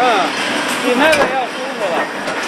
嗯。比那个要舒服了。